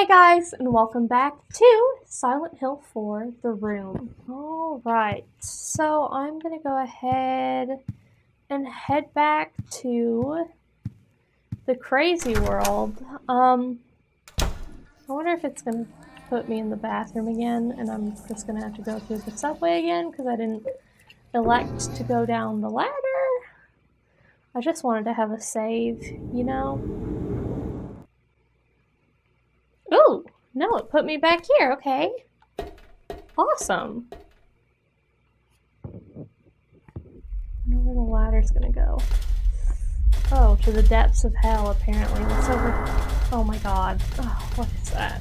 Hey guys, and welcome back to Silent Hill 4 The Room. Alright, so I'm gonna go ahead and head back to the crazy world. Um, I wonder if it's gonna put me in the bathroom again, and I'm just gonna have to go through the subway again because I didn't elect to go down the ladder. I just wanted to have a save, you know? Ooh, no, it put me back here, okay. Awesome. I wonder where the ladder's gonna go. Oh, to the depths of hell, apparently. What's over... Oh my god. Oh, what is that?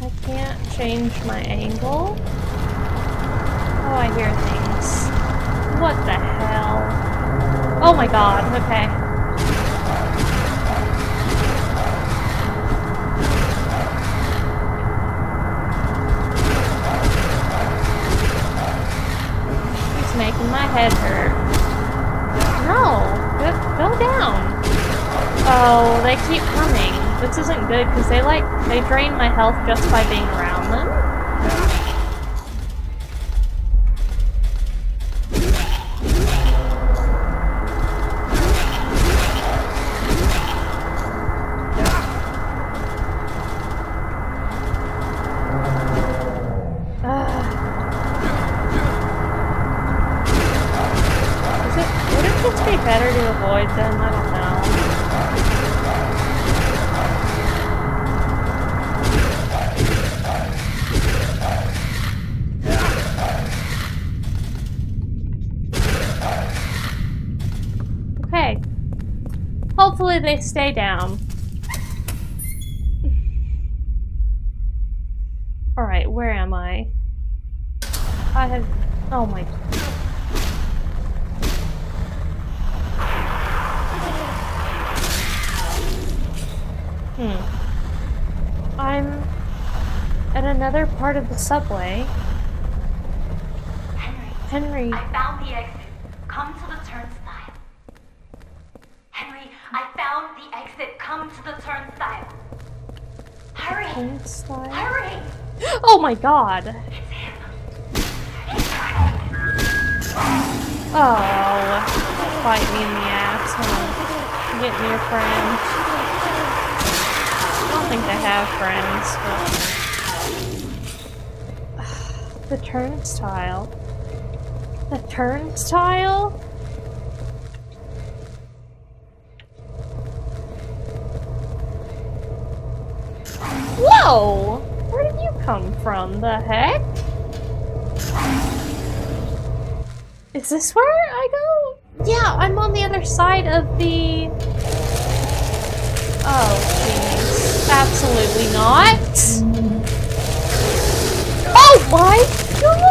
I can't change my angle. Oh, I hear things. What the hell? Oh my god, okay. Making my head hurt. No! Go, go down! Oh, they keep coming. This isn't good because they like, they drain my health just by being around them. Avoid them? I don't know. Okay. Hopefully they stay down. Alright, where am I? I have... Oh my... part of the subway. Henry, Henry. I found the exit. Come to the turnstile. Henry, I found the exit. Come to the turnstile. Hurry! Turnstile? Hurry! Oh my god! It's him. Oh, bite me in the ass, huh? Get me a friend. I don't think they have friends, but... The turnstile. The turnstile? Whoa! Where did you come from? The heck? Is this where I go? Yeah, I'm on the other side of the... Oh, jeez. Absolutely not. Oh my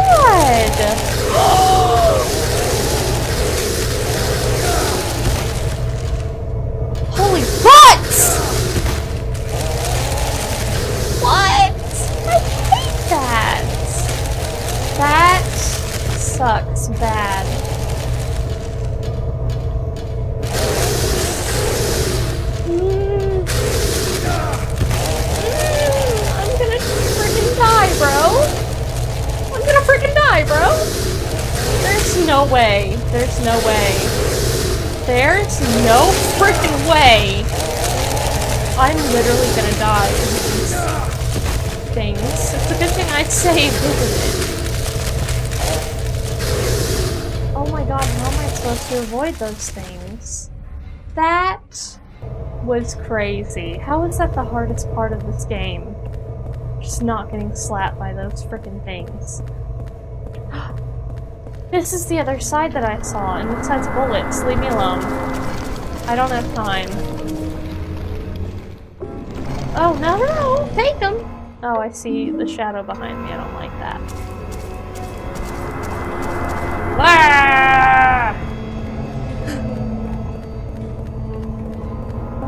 god! Holy butts! What? I hate that! That sucks bad. Mm. Mm, I'm gonna freaking die, bro. Die, bro. There's no way. There's no way. There's no freaking way. I'm literally gonna die in these things. It's a good thing I saved, isn't it? Oh my god, how am I supposed to avoid those things? That was crazy. How is that the hardest part of this game? Just not getting slapped by those freaking things. This is the other side that I saw, and it has bullets. Leave me alone. I don't have time. Oh, no, no, no! Take them! Oh, I see the shadow behind me. I don't like that. Ah!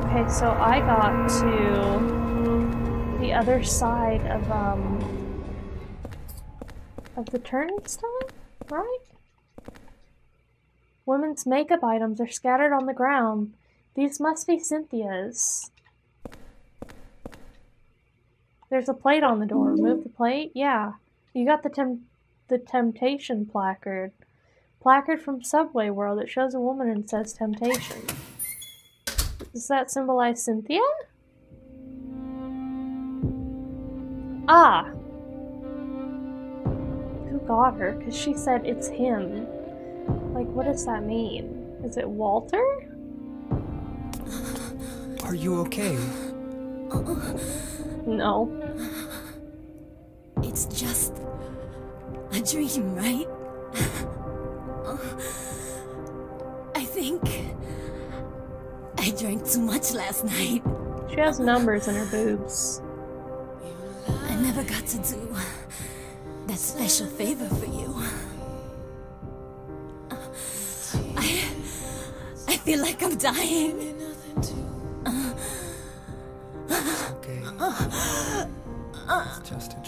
Okay, so I got to the other side of, um, of the turnstile, right? Women's makeup items are scattered on the ground. These must be Cynthia's. There's a plate on the door. Remove the plate? Yeah. You got the tem the temptation placard. Placard from Subway World. It shows a woman and says temptation. Does that symbolize Cynthia? Ah! Who got her? Because she said it's him. Like, what does that mean? Is it Walter? Are you okay? No. It's just a dream, right? I think I drank too much last night. She has numbers in her boobs. I never got to do that special favor for you. I feel like I'm dying. It's just a.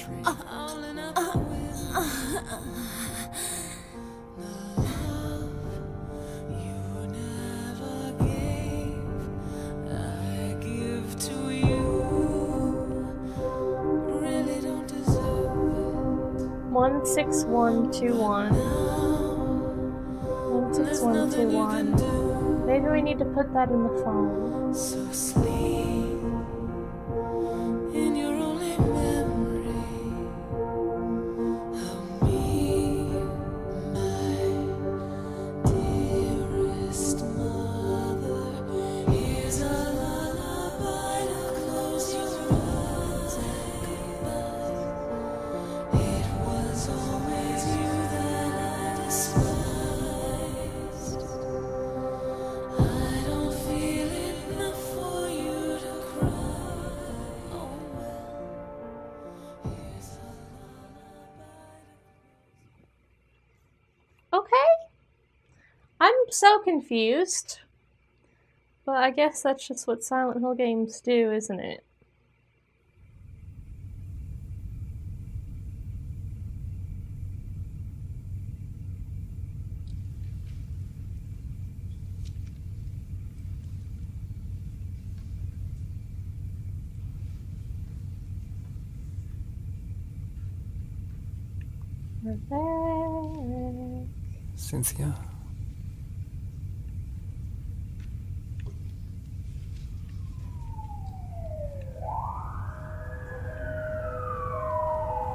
One six one two one. One six one two one. Maybe we need to put that in the phone. So sleep confused. But I guess that's just what Silent Hill games do, isn't it? Cynthia?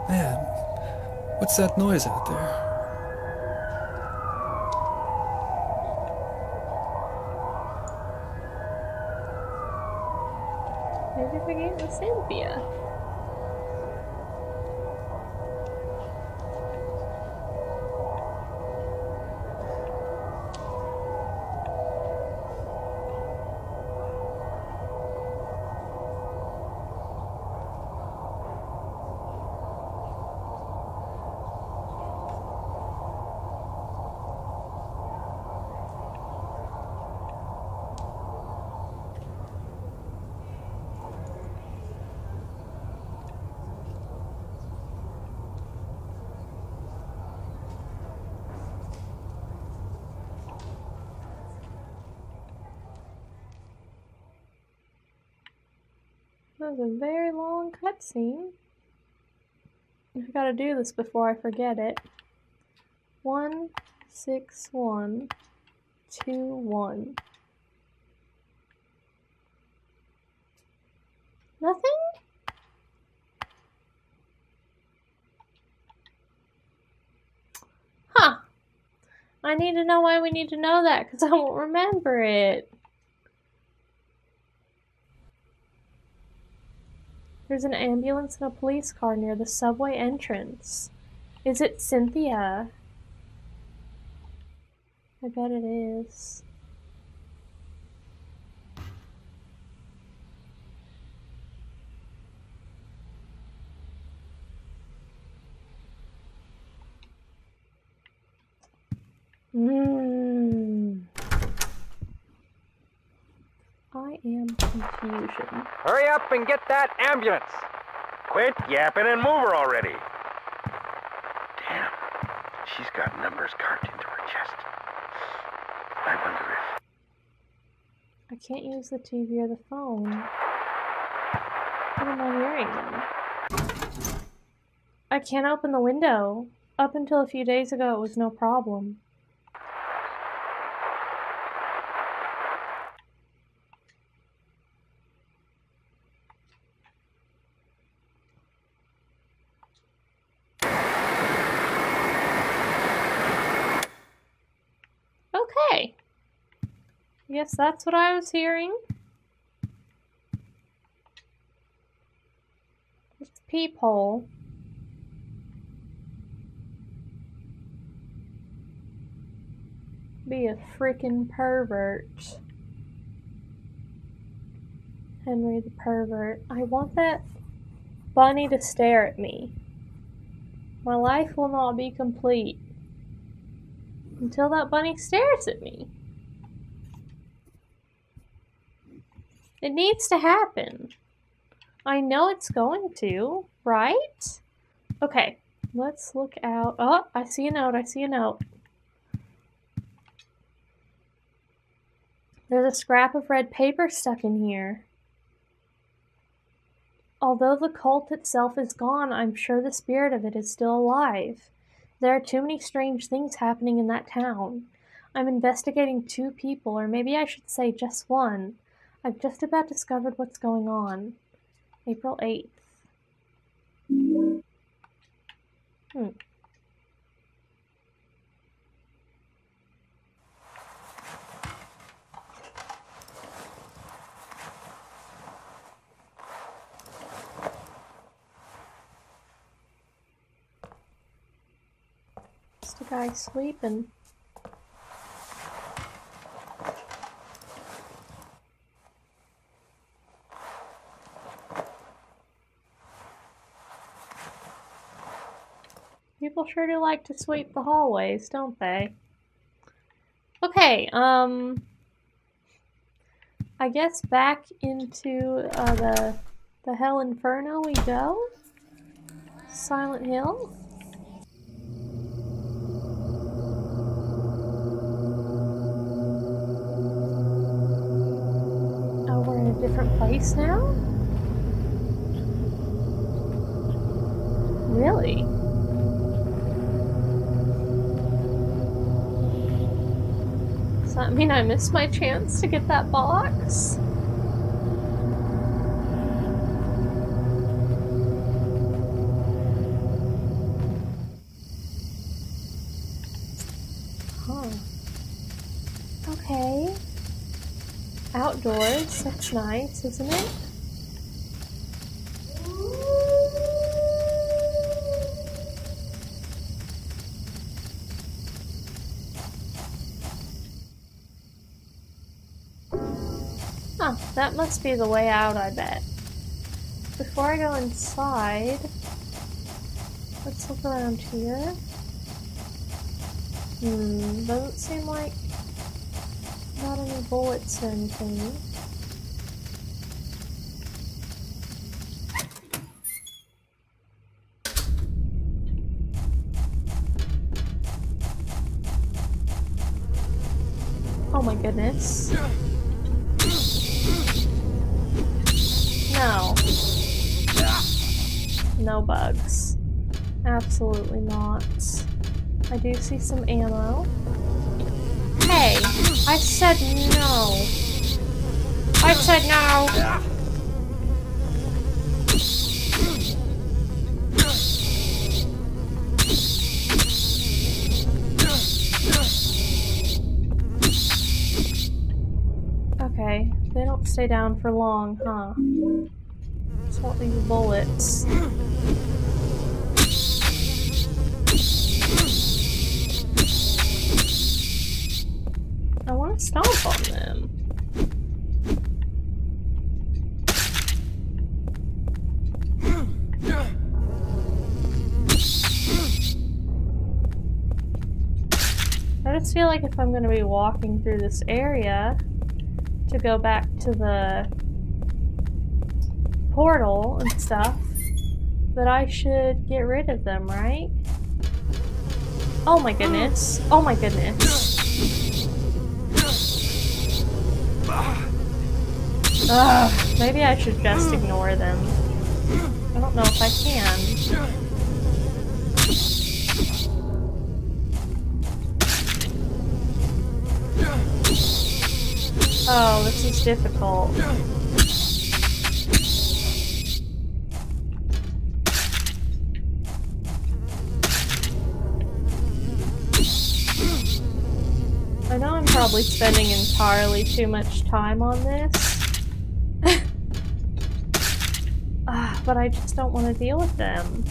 Man, what's that noise out there? Maybe we're getting with Cynthia. That was a very long cutscene. I gotta do this before I forget it. One, six, one, two, one. Nothing? Huh. I need to know why we need to know that because I won't remember it. There's an ambulance and a police car near the subway entrance. Is it Cynthia? I bet it is. Mmm. I am confusion. Hurry up and get that ambulance. Quit yapping and move her already. Damn, she's got numbers carved into her chest. I wonder if. I can't use the TV or the phone. What am I hearing then? I can't open the window. Up until a few days ago, it was no problem. Okay. That's what I was hearing. It's peephole. Be a freaking pervert. Henry the pervert. I want that bunny to stare at me. My life will not be complete until that bunny stares at me. It needs to happen. I know it's going to, right? Okay, let's look out. Oh, I see a note. I see a note. There's a scrap of red paper stuck in here. Although the cult itself is gone, I'm sure the spirit of it is still alive. There are too many strange things happening in that town. I'm investigating two people, or maybe I should say just one. I've just about discovered what's going on. April 8th. Hmm. Just a guy sleeping. People sure do like to sweep the hallways, don't they? Okay, um... I guess back into uh, the, the Hell Inferno we go. Silent Hill. Oh, we're in a different place now? Really? Mean I missed my chance to get that box? Huh. Okay. Outdoors, that's nice, isn't it? That must be the way out, I bet. Before I go inside, let's look around here. Hmm, doesn't seem like not any bullets or anything. Oh my goodness. No bugs. Absolutely not. I do see some ammo. Hey, I said no. I said no. Okay, they don't stay down for long, huh? Just want these bullets. I want to stomp on them. I just feel like if I'm going to be walking through this area to go back to the portal and stuff, that I should get rid of them, right? Oh my goodness. Oh my goodness. Ugh, maybe I should just ignore them. I don't know if I can. Oh, this is difficult. Probably spending entirely too much time on this. Ah, but I just don't want to deal with them.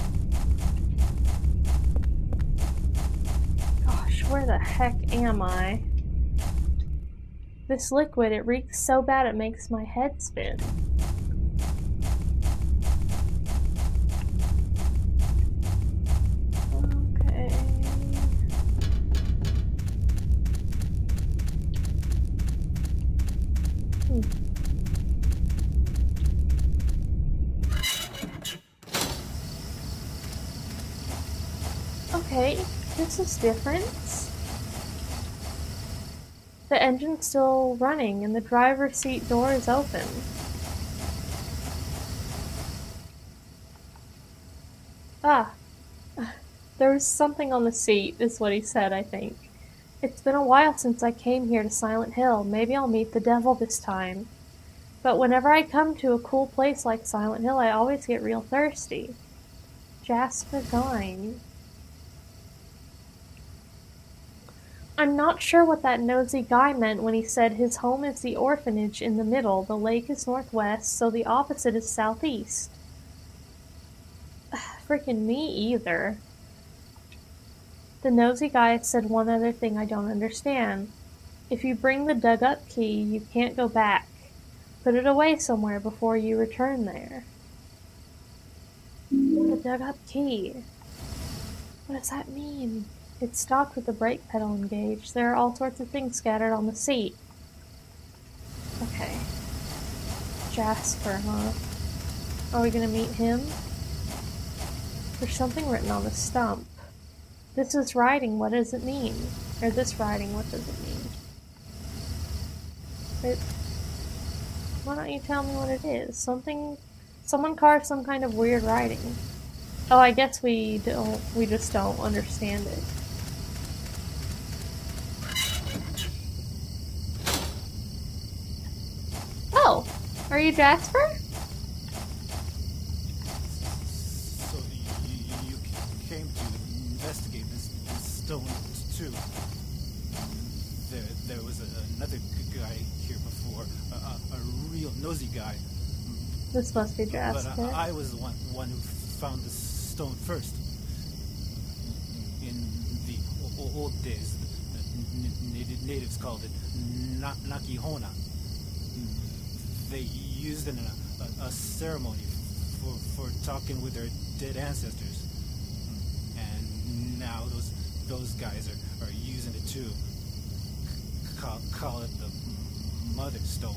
Gosh, where the heck am I? This liquid, it reeks so bad it makes my head spin. Different. The engine's still running and the driver's seat door is open. Ah. There was something on the seat, is what he said, I think. It's been a while since I came here to Silent Hill. Maybe I'll meet the devil this time. But whenever I come to a cool place like Silent Hill, I always get real thirsty. Jasper Gein. I'm not sure what that nosy guy meant when he said his home is the orphanage in the middle, the lake is northwest, so the opposite is southeast. Freaking me either. The nosy guy said one other thing I don't understand. If you bring the dug up key, you can't go back. Put it away somewhere before you return there. The dug up key. What does that mean? It stopped with the brake pedal engaged. There are all sorts of things scattered on the seat. Okay. Jasper, huh? Are we gonna meet him? There's something written on the stump. This is writing, what does it mean? Or this writing, what does it mean? It, why don't you tell me what it is? Something, someone carved some kind of weird writing. Oh, I guess we don't, we just don't understand it. Oh, are you Jasper? So you, you, you came to investigate this, this stone too. There, there was a, another guy here before, a, a, real nosy guy. This must be But Jasper. I, I was the one, one who found the stone first. In the old days, the natives called it na- Nakihona. They used in a, a, a ceremony for, for talking with their dead ancestors. And now those those guys are, are using it too. Call, call it the Mother Stone.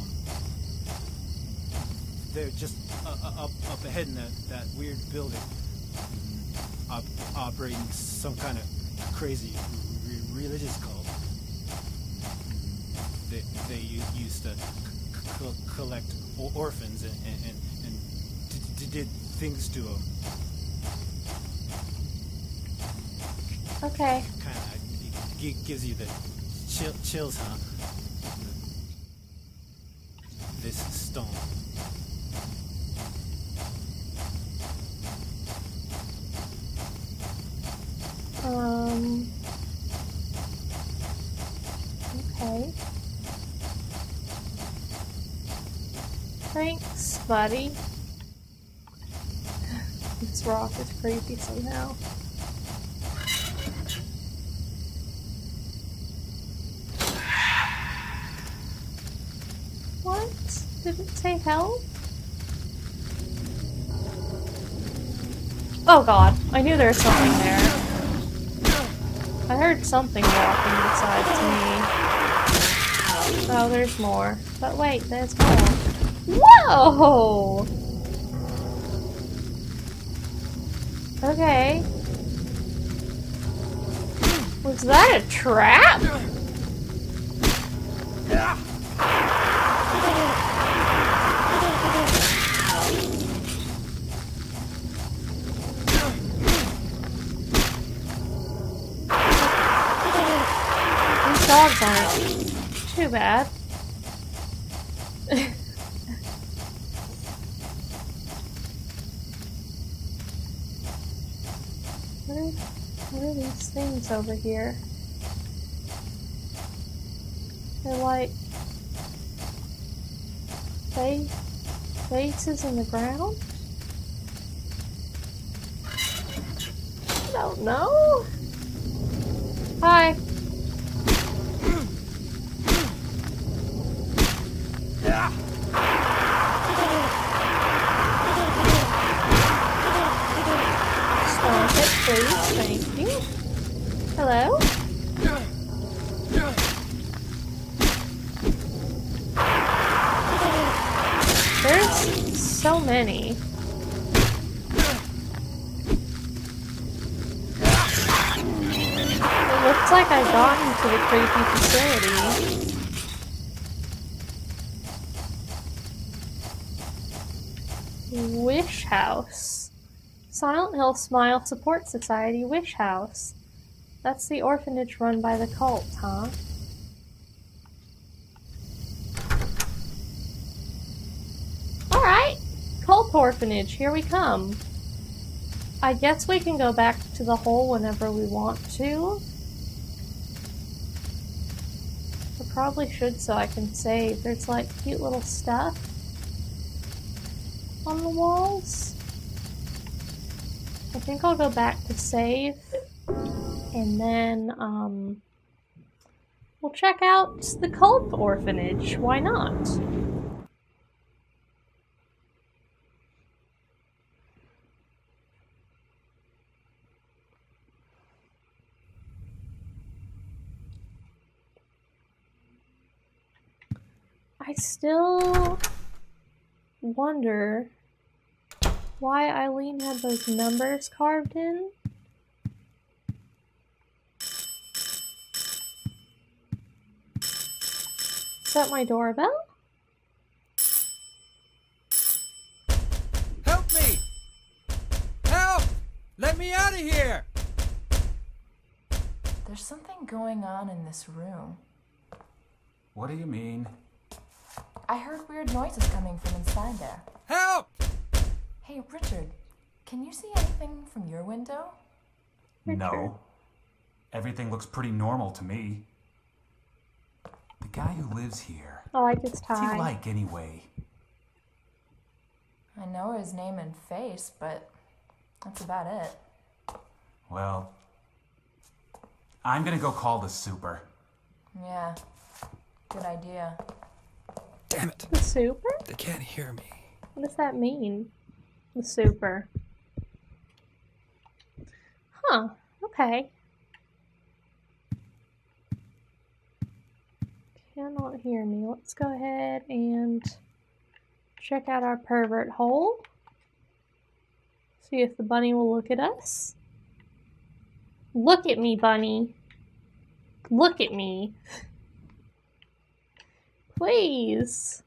They're just uh, uh, up up ahead in that, that weird building, op- operating some kind of crazy re- religious cult. They, they used to c- c- collect o- orphans and, and, and, and d- d- did things to them. Okay. Kind of gives you the chill, chills, huh? This stone. Um. Okay. Thanks, buddy. This rock is creepy somehow. What? Did it say help? Oh god, I knew there was something there. I heard something walking besides me. Oh, there's more. But wait, there's more. Whoa! Okay. Was that a trap? dogs are too bad. what, are, what are these things over here? They're like fa- faces in the ground? I don't know. Hi. Looks like I got into the creepy facility. Wish House. Silent Hill Smile Support Society Wish House. That's the orphanage run by the cult, huh? Alright! Cult orphanage, here we come. I guess we can go back to the hole whenever we want to. I probably should so I can save. There's like cute little stuff on the walls. I think I'll go back to save and then um, we'll check out the cult orphanage. Why not? I still wonder why Eileen had those numbers carved in. Is that my doorbell? Help me! Help! Let me out of here! There's something going on in this room. What do you mean? I heard weird noises coming from inside there. Help! Hey, Richard, can you see anything from your window? No. Everything looks pretty normal to me. The guy who lives here. I like his tie. What's tie. he like anyway? I know his name and face, but that's about it. Well, I'm gonna go call the super. Yeah, good idea. Damn it. The super? They can't hear me. What does that mean? The super. Huh. Okay. Cannot hear me. Let's go ahead and check out our pervert hole. See if the bunny will look at us. Look at me, bunny. Look at me. Please.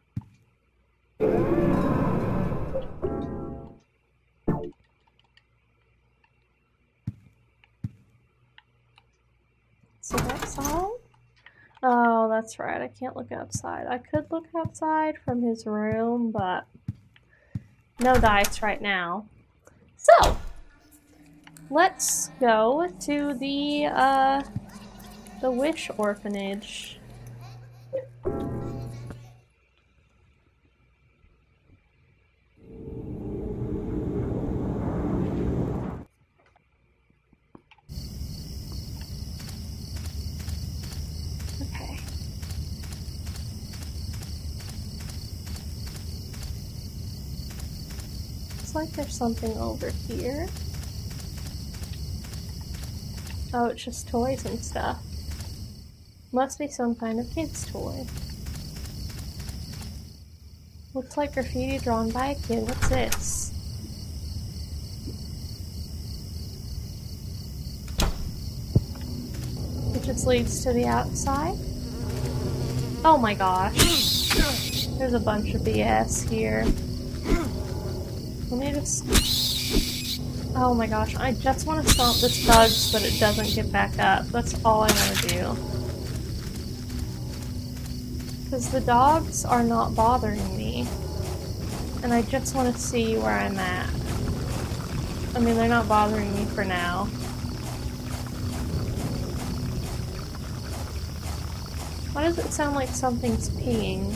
So that's all? Oh, that's right. I can't look outside. I could look outside from his room, but no dice right now. So, let's go to the uh the Wish Orphanage. Okay. Looks like there's something over here. Oh, it's just toys and stuff. Must be some kind of kid's toy. Looks like graffiti drawn by a kid. What's this? It just leads to the outside. Oh my gosh. There's a bunch of BS here. Let me just. Oh my gosh, I just want to stomp this bug so that it doesn't get back up. That's all I want to do. Because the dogs are not bothering me. And I just want to see where I'm at. I mean, they're not bothering me for now. Why does it sound like something's peeing?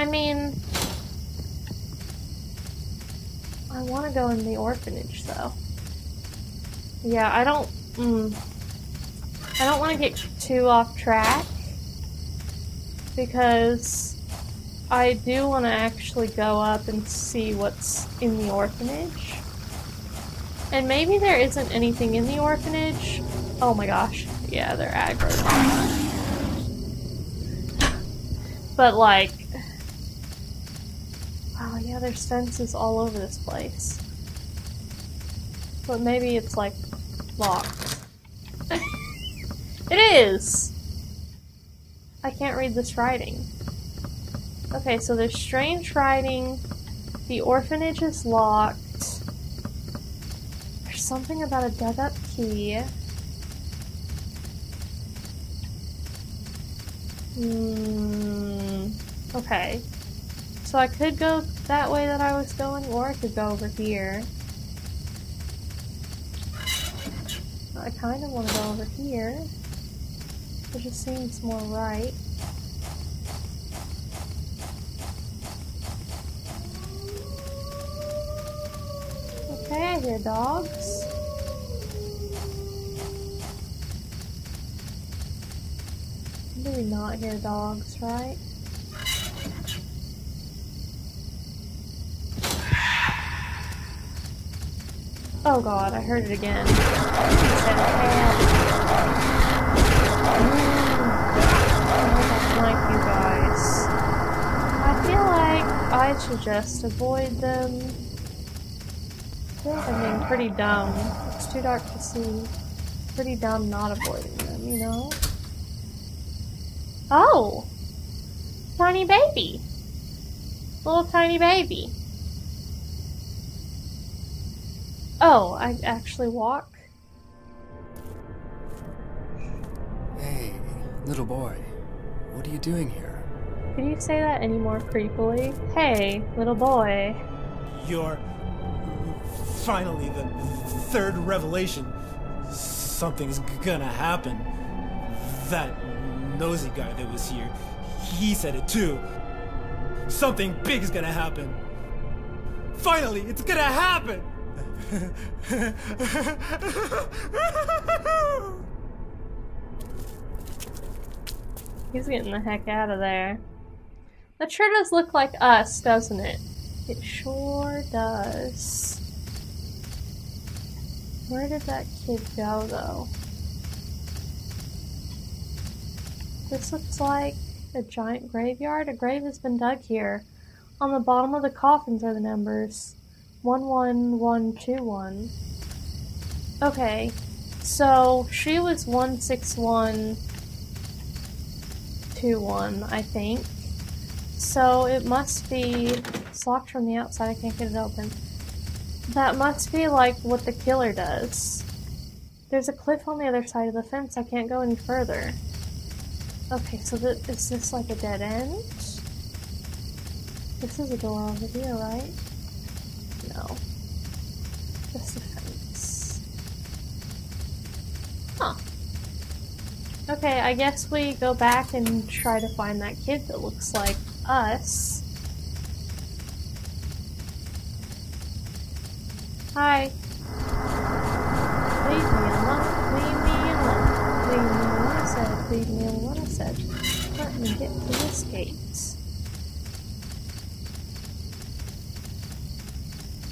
I mean, I want to go in the orphanage though. Yeah, I don't. Mm, I don't want to get too off track because I do want to actually go up and see what's in the orphanage. And maybe there isn't anything in the orphanage. Oh my gosh. Yeah, they're aggro. but like, wow, yeah, there's fences all over this place. But maybe it's like locked. it is! I can't read this writing. Okay, so there's strange writing. The orphanage is locked. There's something about a dug up key. Hmm. Okay. So I could go that way that I was going, or I could go over here. I kind of want to go over here. It just seems more right. Okay, I hear dogs. Do we not hear dogs, right? Oh god, I heard it again. You guys. I feel like I should just avoid them. I being pretty dumb. It's too dark to see. Pretty dumb not avoiding them, you know? Oh! Tiny baby! Little tiny baby. Oh, I actually walk? Hey, little boy. What are you doing here? Could you say that any more creepily? Hey, little boy. You're finally the third revelation. Something's gonna happen. That nosy guy that was here, he said it too. Something big is gonna happen. Finally, it's gonna happen! He's getting the heck out of there. That sure does look like us, doesn't it? It sure does. Where did that kid go, though? This looks like a giant graveyard. A grave has been dug here. On the bottom of the coffins are the numbers 11121. Okay, so she was 16121, I think. So it must be. It's locked from the outside, I can't get it open. That must be like what the killer does. There's a cliff on the other side of the fence, I can't go any further. Okay, so th is this like a dead end? This is a door over here, right? No. Just a. Huh. Okay, I guess we go back and try to find that kid that looks like us. Hi. Leave me alone. Leave me alone. Leave me alone, I said. Leave me alone, I said. Let me get to this gate.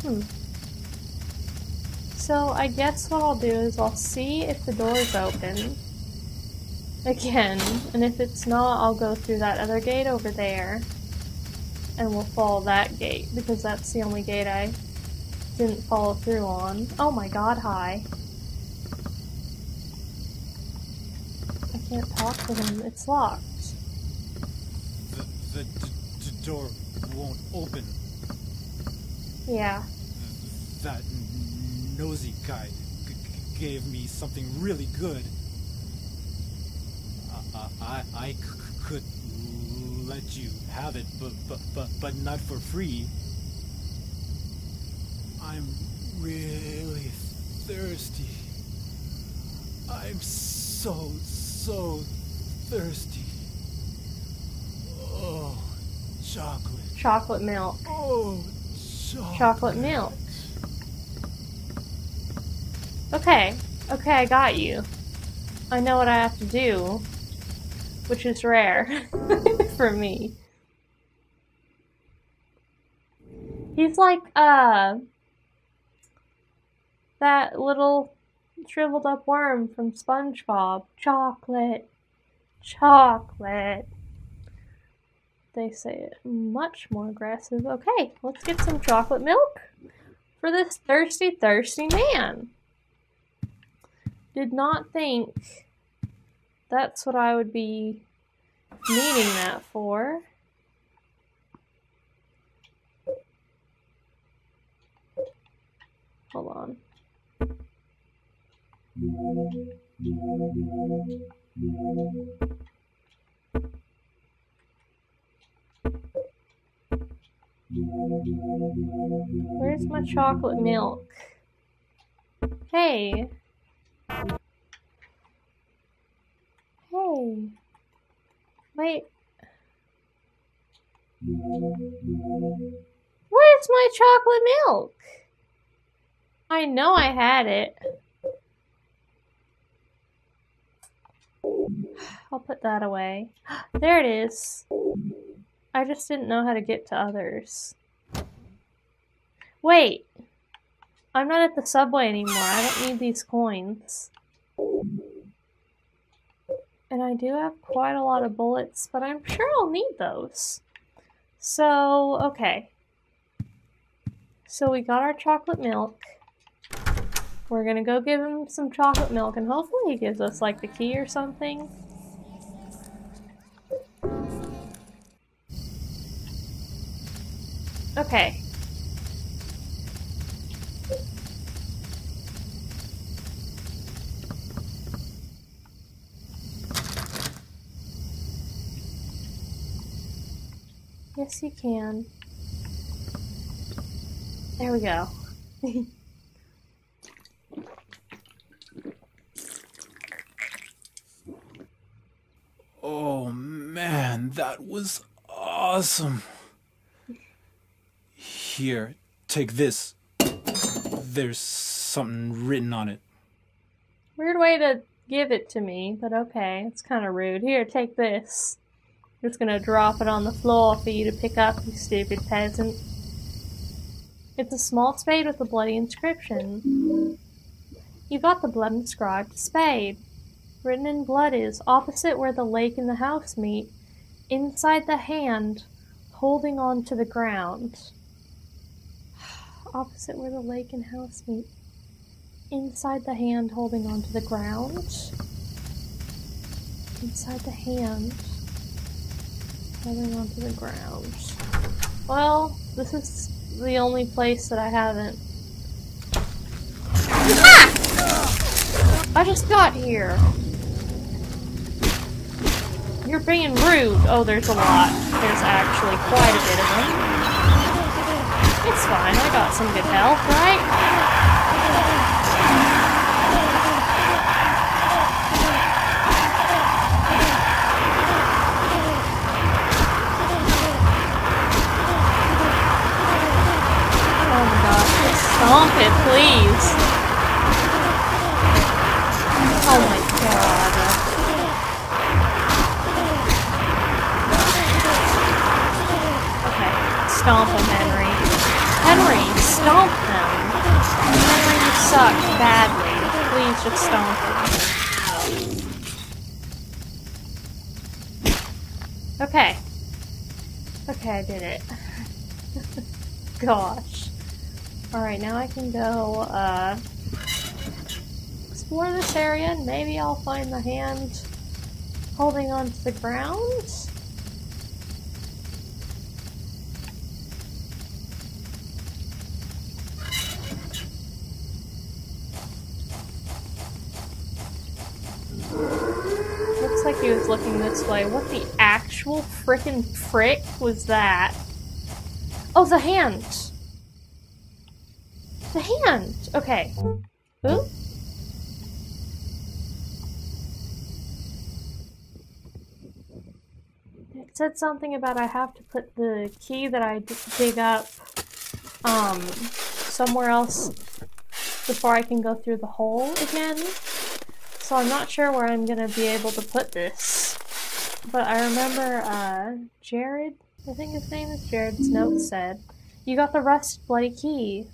Hmm. So I guess what I'll do is I'll see if the door is open again, and if it's not, I'll go through that other gate over there, and we'll follow that gate, because that's the only gate I didn't follow through on. Oh my god, hi. I can't talk to him, it's locked. The, the d- d- door won't open. Yeah. That nosy guy gave me something really good. I, I, I c- could let you have it, but, but, but, but not for free. I'm really thirsty. I'm so, so thirsty. Oh, chocolate. Chocolate milk. Oh, chocolate. Chocolate milk. Okay. Okay, I got you. I know what I have to do. Which is rare. for me. He's like, uh... That little shriveled up worm from SpongeBob. Chocolate. Chocolate. They say it much more aggressive. Okay, let's get some chocolate milk for this thirsty, thirsty man. Did not think that's what I would be needing that for. Hold on. Where's my chocolate milk? Hey. Where's my chocolate milk? I know I had it. I'll put that away. There it is. I just didn't know how to get to others. Wait. I'm not at the subway anymore. I don't need these coins. And I do have quite a lot of bullets, but I'm sure I'll need those. So, okay. So we got our chocolate milk. We're gonna go give him some chocolate milk and hopefully he gives us like the key or something. Okay. You can. There we go. Oh man, that was awesome. Here, take this. There's something written on it. Weird way to give it to me, but okay. It's kind of rude. Here, take this. Just gonna drop it on the floor for you to pick up, you stupid peasant. It's a small spade with a bloody inscription. You got the blood inscribed spade. Written in blood is opposite where the lake and the house meet, inside the hand, holding on to the ground. Opposite where the lake and house meet, inside the hand, holding on to the ground. Inside the hand, holding on to the ground. Well, this is the only place that I haven't. I just got here. You're being rude. Oh, there's a lot. There's actually quite a bit of them. It's fine. I got some good health, right? Oh my gosh, just stomp it, please. Oh my god. Okay, stomp him, Henry. Henry, stomp them. Henry, you suck badly. Please just stomp him. Okay. Okay, I did it. Gosh. Alright, now I can go uh, explore this area and maybe I'll find the hand holding onto the ground. Looks like he was looking this way. What the actual frickin' frick was that? Oh, the hand! The hand! Okay. Ooh. It said something about I have to put the key that I dig up um, somewhere else before I can go through the hole again. So I'm not sure where I'm gonna be able to put this. But I remember uh, Jared, I think his name is Jared's note said, You got the rust bloody key.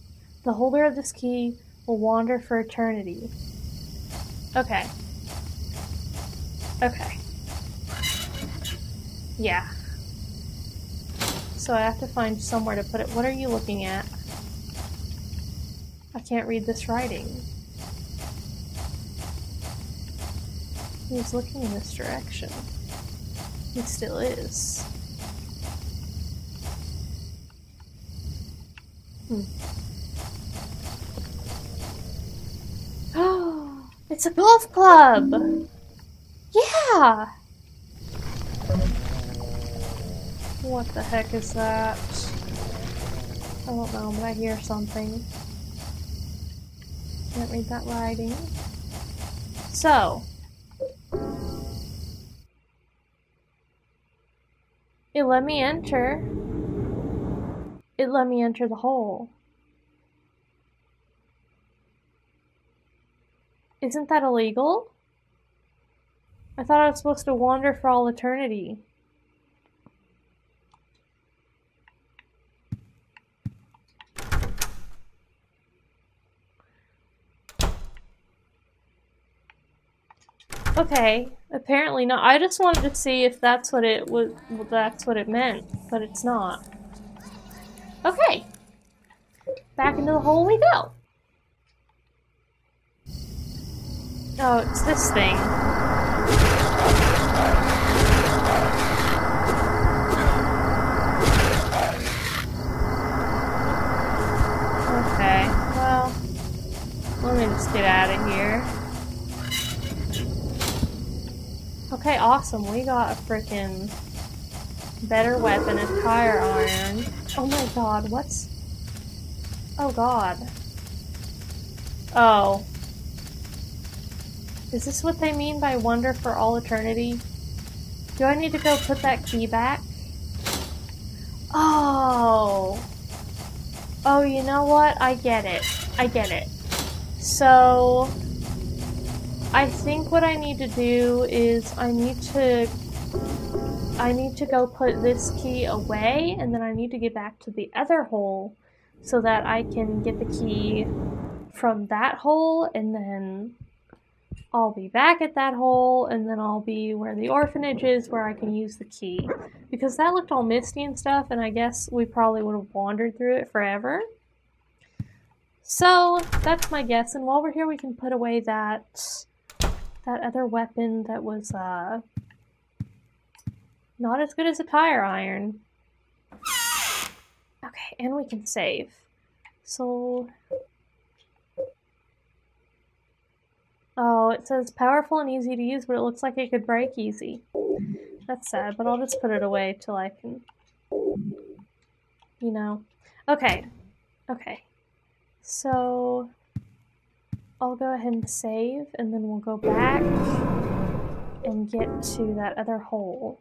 The holder of this key will wander for eternity. Okay. Okay. Yeah. So I have to find somewhere to put it. What are you looking at? I can't read this writing. He's looking in this direction. He still is. Hmm. Oh, it's a golf club! Yeah! What the heck is that? I don't know, but I hear something. Can't read that writing. So. It let me enter. It let me enter the hole. Isn't that illegal? I thought I was supposed to wander for all eternity. Okay, apparently not. I just wanted to see if that's what it was. Well, that's what it meant, but it's not. Okay, back into the hole we go. Oh, it's this thing. Okay, well, let me just get out of here. Okay, awesome. We got a freaking better weapon, a tire iron. Oh my god, what's... Oh god. Oh. Is this what they mean by wonder for all eternity? Do I need to go put that key back? Oh. Oh, you know what? I get it. I get it. So... I think what I need to do is I need to I need to go put this key away and then I need to get back to the other hole so that I can get the key from that hole and then I'll be back at that hole and then I'll be where the orphanage is where I can use the key. Because that looked all misty and stuff and I guess we probably would have wandered through it forever. So that's my guess and while we're here we can put away that that other weapon that was uh not as good as a tire iron. Okay, and we can save. So Oh, it says powerful and easy to use, but it looks like it could break easy. That's sad, but I'll just put it away till I can you know. Okay. Okay. So I'll go ahead and save, and then we'll go back and get to that other hole.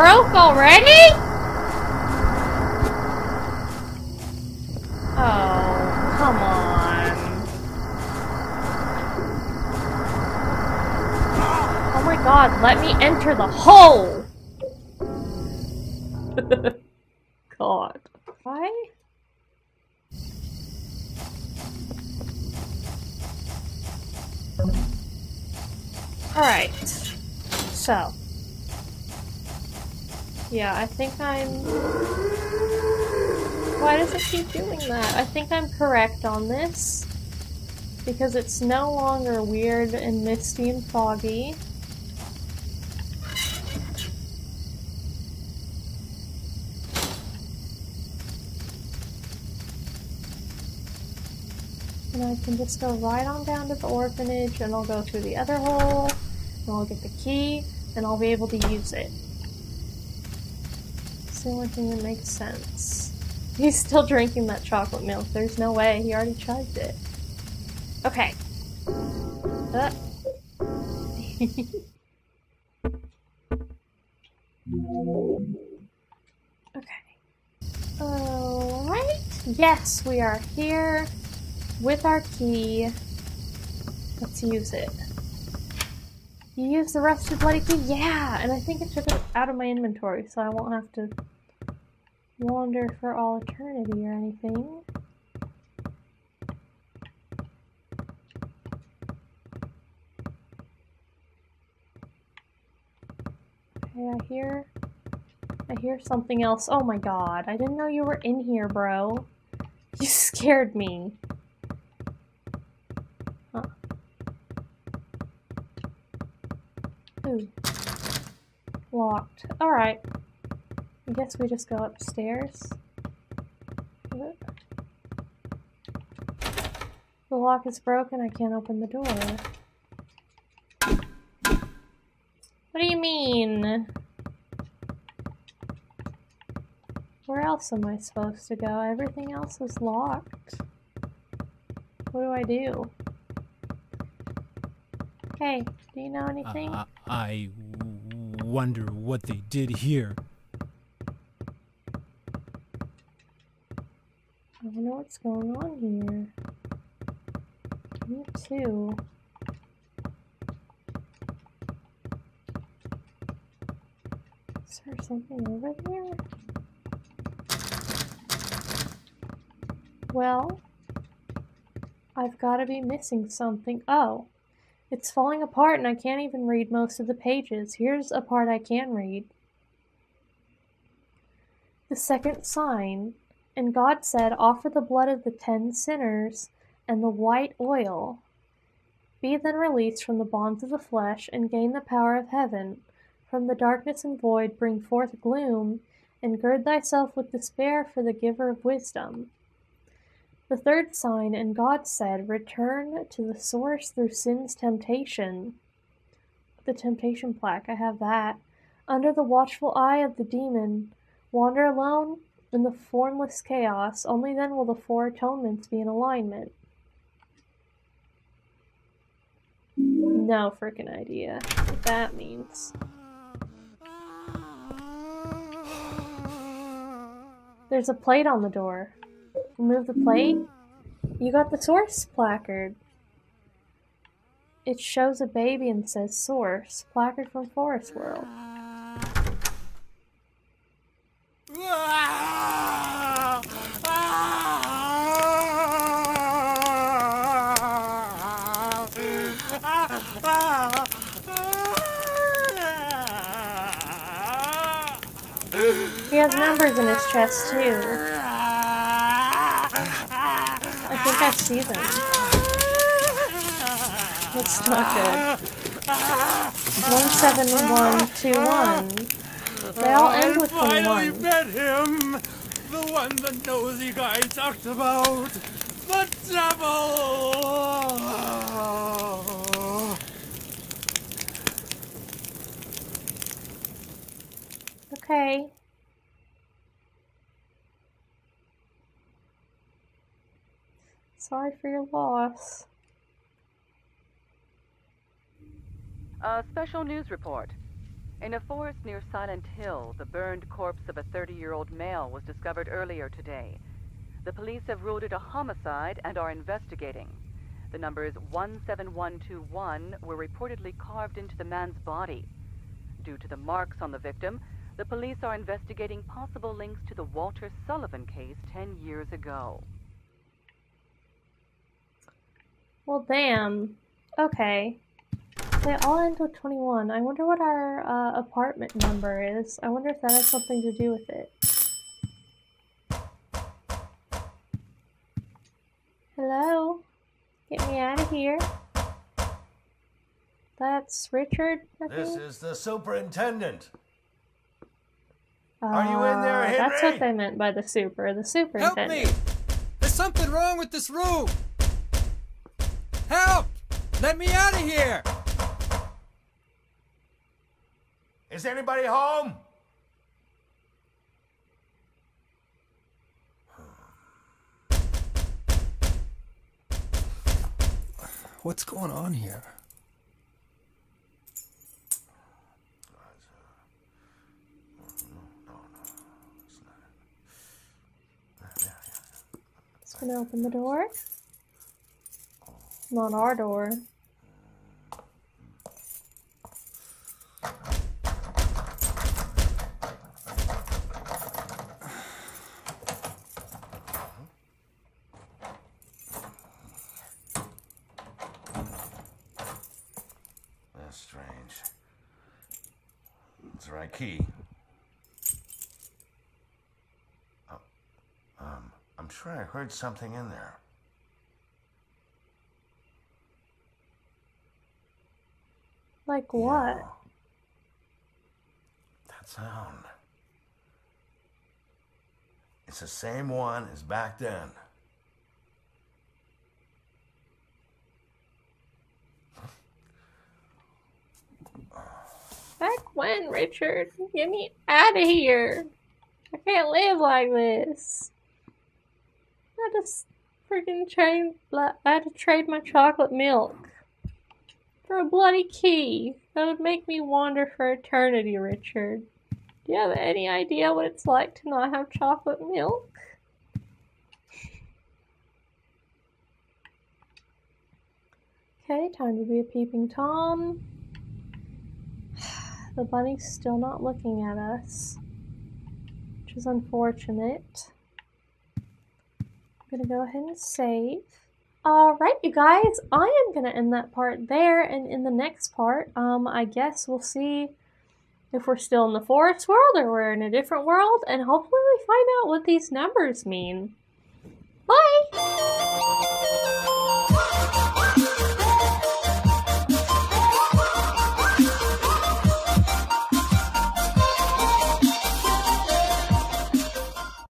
Broke already? Oh, come on. Oh my god, let me enter the hole! god. Why? Alright. So. Yeah, I think I'm... Why does it keep doing that? I think I'm correct on this. Because it's no longer weird and misty and foggy. And I can just go right on down to the orphanage and I'll go through the other hole and I'll get the key and I'll be able to use it. The only thing that makes sense. He's still drinking that chocolate milk. There's no way. He already chugged it. Okay. Uh. okay. Alright. Yes, we are here with our key. Let's use it. You use the rusted bloody key? Yeah! And I think it took it out of my inventory, so I won't have to wander for all eternity or anything. Okay, I hear... I hear something else. Oh my god, I didn't know you were in here, bro. You scared me. Huh. Ooh. Locked. Alright. I guess we just go upstairs. The lock is broken, I can't open the door. What do you mean? Where else am I supposed to go? Everything else is locked. What do I do? Hey, do you know anything? Uh, I wonder what they did here. I know what's going on here. Me too. Is there something over there? Well, I've got to be missing something. Oh, it's falling apart and I can't even read most of the pages. Here's a part I can read. The second sign. And God said, Offer the blood of the ten sinners and the white oil. Be then released from the bonds of the flesh and gain the power of heaven. From the darkness and void bring forth gloom, and gird thyself with despair for the giver of wisdom. The third sign, and God said, Return to the source through sin's temptation. The temptation plaque, I have that. Under the watchful eye of the demon, wander alone in the formless chaos, only then will the four atonements be in alignment. No freaking idea what that means. There's a plate on the door. Remove the plate. You got the source placard. It shows a baby and says source. Placard from Forest World. Has numbers in his chest too. I think I see them. That's not good. 17121. They all end with finally 21. met him! The one the nosy guy talked about! The devil! Okay. For your loss. A special news report. In a forest near Silent Hill, the burned corpse of a 30 year old male was discovered earlier today. The police have ruled it a homicide and are investigating. The numbers 17121 were reportedly carved into the man's body. Due to the marks on the victim, the police are investigating possible links to the Walter Sullivan case 10 years ago. Well, damn. Okay. They all end with 21. I wonder what our uh, apartment number is. I wonder if that has something to do with it. Hello? Get me out of here. That's Richard, I This is the superintendent. Are you in there, Uh, That's what they meant by the super. The superintendent. Help me! There's something wrong with this room! Help! Let me out of here! Is anybody home? What's going on here? Just gonna open the door. Not our door. That's strange. It's the right key. Oh, um, I'm sure I heard something in there. Like what? That sound. It's the same one as back then. Back when, Richard? Get me out of here. I can't live like this. I just freaking trade. I had to trade my chocolate milk for a bloody key. That would make me wander for eternity, Richard. Do you have any idea what it's like to not have chocolate milk? Okay, time to be a peeping Tom. The bunny's still not looking at us, which is unfortunate. I'm gonna go ahead and save. Alright, you guys, I am gonna end that part there, and in the next part, um, I guess we'll see if we're still in the forest world or we're in a different world, and hopefully we find out what these numbers mean. Bye!